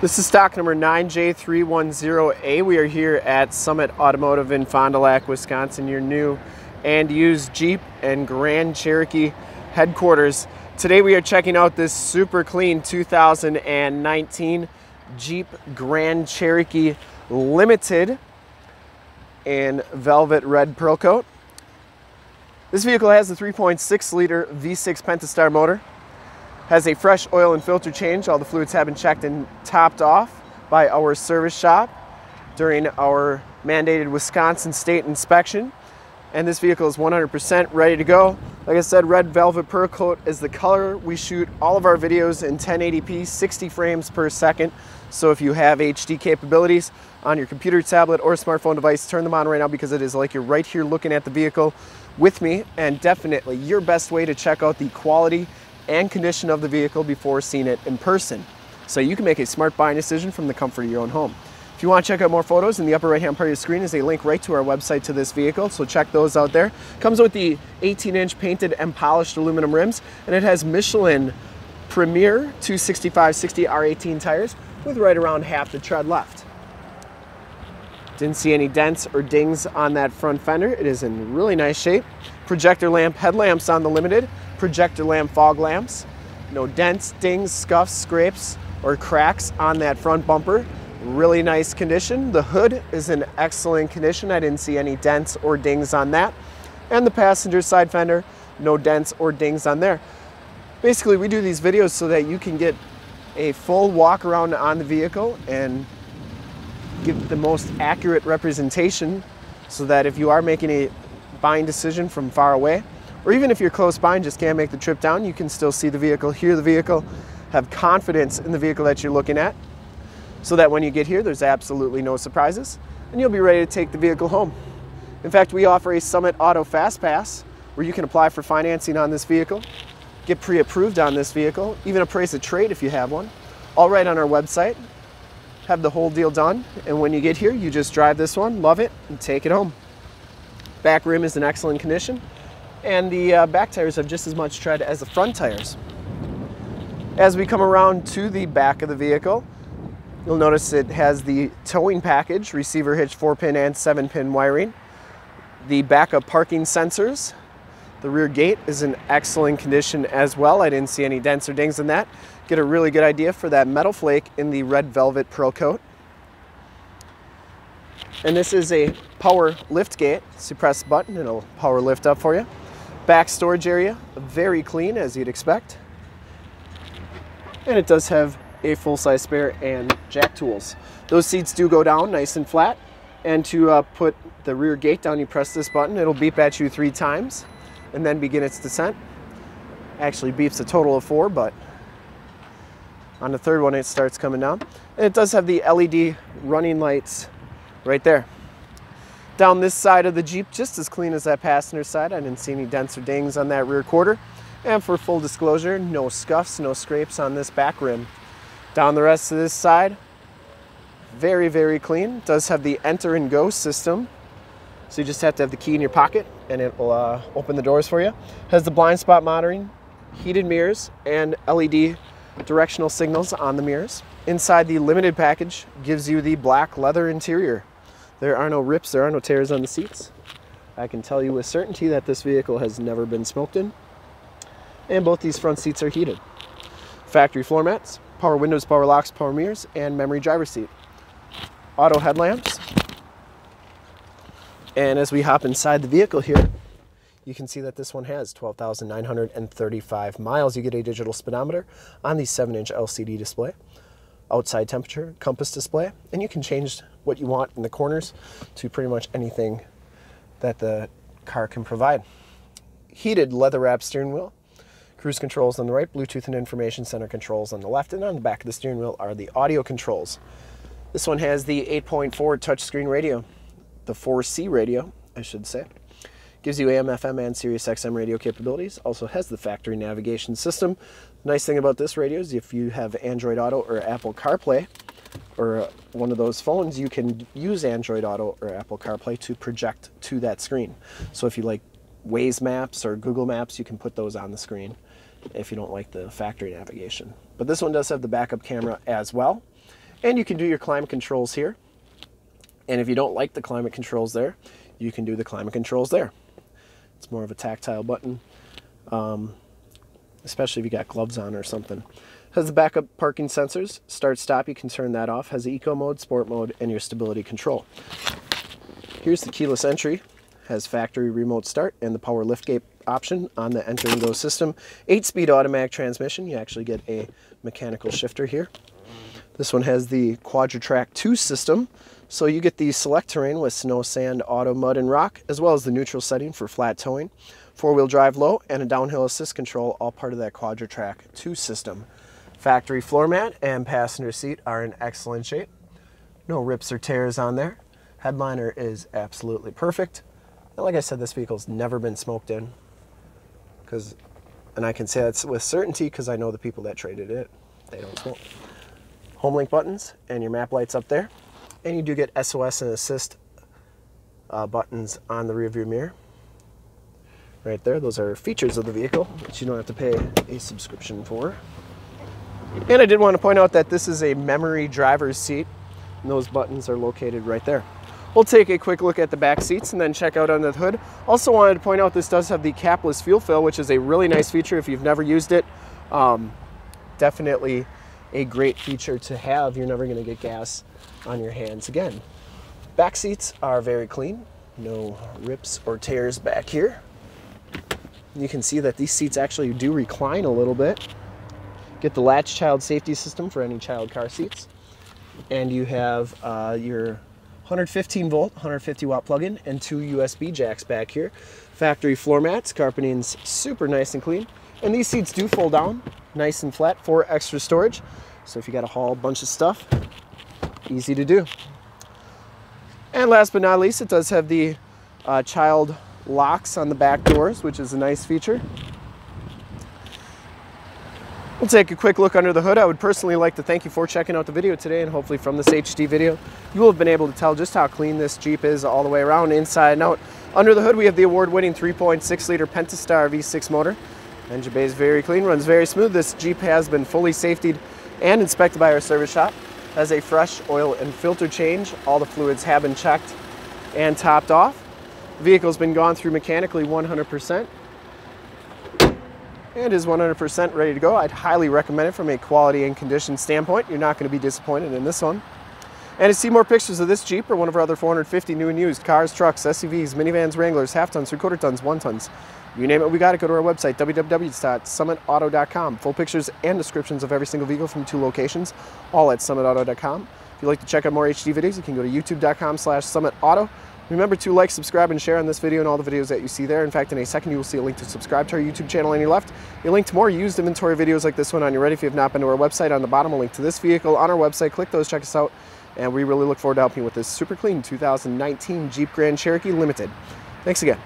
This is stock number 9J310A. We are here at Summit Automotive in Fond du Lac, Wisconsin, your new and used Jeep and Grand Cherokee headquarters. Today we are checking out this super clean 2019 Jeep Grand Cherokee Limited in velvet red pearl coat. This vehicle has a 3.6 liter V6 Pentastar motor has a fresh oil and filter change. All the fluids have been checked and topped off by our service shop during our mandated Wisconsin state inspection. And this vehicle is 100% ready to go. Like I said, red velvet pearl coat is the color. We shoot all of our videos in 1080p, 60 frames per second. So if you have HD capabilities on your computer, tablet, or smartphone device, turn them on right now because it is like you're right here looking at the vehicle with me and definitely your best way to check out the quality and condition of the vehicle before seeing it in person. So you can make a smart buying decision from the comfort of your own home. If you want to check out more photos, in the upper right hand part of your screen is a link right to our website to this vehicle, so check those out there. Comes with the 18 inch painted and polished aluminum rims, and it has Michelin Premier 265-60 R18 tires with right around half the tread left. Didn't see any dents or dings on that front fender. It is in really nice shape. Projector lamp headlamps on the Limited projector lamp fog lamps. No dents, dings, scuffs, scrapes, or cracks on that front bumper. Really nice condition. The hood is in excellent condition. I didn't see any dents or dings on that. And the passenger side fender, no dents or dings on there. Basically, we do these videos so that you can get a full walk around on the vehicle and give the most accurate representation so that if you are making a buying decision from far away, or even if you're close by and just can't make the trip down, you can still see the vehicle, hear the vehicle, have confidence in the vehicle that you're looking at, so that when you get here, there's absolutely no surprises, and you'll be ready to take the vehicle home. In fact, we offer a Summit Auto Fast Pass, where you can apply for financing on this vehicle, get pre-approved on this vehicle, even appraise a trade if you have one, all right on our website, have the whole deal done, and when you get here, you just drive this one, love it, and take it home. Back rim is in excellent condition and the uh, back tires have just as much tread as the front tires. As we come around to the back of the vehicle, you'll notice it has the towing package, receiver hitch 4-pin and 7-pin wiring, the backup parking sensors, the rear gate is in excellent condition as well. I didn't see any dents or dings in that. Get a really good idea for that metal flake in the red velvet pearl coat. And this is a power lift gate. So press the button, it'll power lift up for you. Back storage area, very clean as you'd expect. And it does have a full-size spare and jack tools. Those seats do go down nice and flat. And to uh, put the rear gate down, you press this button. It'll beep at you three times and then begin its descent. Actually beeps a total of four, but on the third one, it starts coming down. And it does have the LED running lights right there. Down this side of the Jeep, just as clean as that passenger side. I didn't see any dents or dings on that rear quarter. And for full disclosure, no scuffs, no scrapes on this back rim. Down the rest of this side, very, very clean. Does have the enter and go system. So you just have to have the key in your pocket and it will uh, open the doors for you. Has the blind spot monitoring, heated mirrors, and LED directional signals on the mirrors. Inside the limited package gives you the black leather interior. There are no rips, there are no tears on the seats. I can tell you with certainty that this vehicle has never been smoked in. And both these front seats are heated. Factory floor mats, power windows, power locks, power mirrors, and memory driver seat. Auto headlamps. And as we hop inside the vehicle here, you can see that this one has 12,935 miles. You get a digital speedometer on the 7-inch LCD display outside temperature compass display, and you can change what you want in the corners to pretty much anything that the car can provide. Heated leather wrapped steering wheel, cruise controls on the right, Bluetooth and information center controls on the left, and on the back of the steering wheel are the audio controls. This one has the 8.4 touchscreen radio, the 4C radio, I should say. Gives you AM, FM, and Sirius XM radio capabilities. Also has the factory navigation system. Nice thing about this radio is if you have Android Auto or Apple CarPlay, or one of those phones, you can use Android Auto or Apple CarPlay to project to that screen. So if you like Waze maps or Google Maps, you can put those on the screen if you don't like the factory navigation. But this one does have the backup camera as well. And you can do your climate controls here. And if you don't like the climate controls there, you can do the climate controls there. It's more of a tactile button, um, especially if you got gloves on or something. Has the backup parking sensors, start stop, you can turn that off. Has the eco mode, sport mode, and your stability control. Here's the keyless entry, has factory remote start and the power liftgate option on the enter and go system. Eight speed automatic transmission, you actually get a mechanical shifter here. This one has the Quadra-Trac 2 system, so you get the select terrain with snow, sand, auto, mud, and rock, as well as the neutral setting for flat towing, four-wheel drive low, and a downhill assist control, all part of that Quadra-Trac 2 system. Factory floor mat and passenger seat are in excellent shape. No rips or tears on there. Headliner is absolutely perfect. And like I said, this vehicle's never been smoked in. Cause, and I can say that with certainty because I know the people that traded it, they don't smoke. Home link buttons and your map lights up there. And you do get SOS and assist uh, buttons on the rear view mirror. Right there, those are features of the vehicle that you don't have to pay a subscription for. And I did want to point out that this is a memory driver's seat, and those buttons are located right there. We'll take a quick look at the back seats and then check out under the hood. Also wanted to point out this does have the capless fuel fill, which is a really nice feature if you've never used it. Um, definitely a great feature to have. You're never going to get gas on your hands again. Back seats are very clean. No rips or tears back here. You can see that these seats actually do recline a little bit. Get the latch child safety system for any child car seats. And you have uh, your 115 volt, 150 watt plug-in and two USB jacks back here. Factory floor mats, carpeting's super nice and clean. And these seats do fold down, nice and flat for extra storage. So if you got to haul a bunch of stuff, easy to do. And last but not least, it does have the uh, child locks on the back doors, which is a nice feature. We'll take a quick look under the hood. I would personally like to thank you for checking out the video today and hopefully from this HD video, you will have been able to tell just how clean this Jeep is all the way around, inside and out. Under the hood, we have the award-winning 3.6 liter Pentastar V6 motor. Engine bay is very clean, runs very smooth. This Jeep has been fully safetied and inspected by our service shop. Has a fresh oil and filter change. All the fluids have been checked and topped off. Vehicle's been gone through mechanically 100% and is 100% ready to go. I'd highly recommend it from a quality and condition standpoint. You're not going to be disappointed in this one. And to see more pictures of this Jeep or one of our other 450 new and used cars, trucks, SUVs, minivans, Wranglers, half tons, three quarter tons, one tons, you name it, we got it. Go to our website, www.summitauto.com. Full pictures and descriptions of every single vehicle from two locations, all at summitauto.com. If you'd like to check out more HD videos, you can go to youtube.com slash summitauto. Remember to like, subscribe, and share on this video and all the videos that you see there. In fact, in a second, you will see a link to subscribe to our YouTube channel on your left, a link to more used inventory videos like this one on your right. If you have not been to our website, on the bottom, a link to this vehicle on our website. Click those, check us out, and we really look forward to helping you with this super clean 2019 Jeep Grand Cherokee Limited. Thanks again.